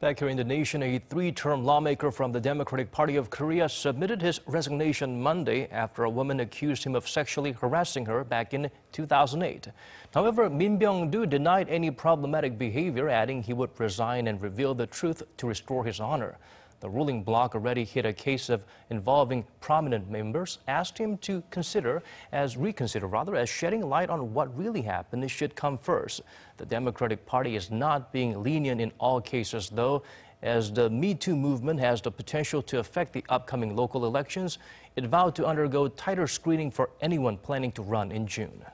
Back here in the nation, a three-term lawmaker from the Democratic Party of Korea submitted his resignation Monday after a woman accused him of sexually harassing her back in 2008. However, Min Byung-doo denied any problematic behavior, adding he would resign and reveal the truth to restore his honor. The ruling bloc already hit a case of involving prominent members, asked him to consider, as reconsider rather, as shedding light on what really happened should come first. The Democratic Party is not being lenient in all cases, though, as the Me Too movement has the potential to affect the upcoming local elections. It vowed to undergo tighter screening for anyone planning to run in June.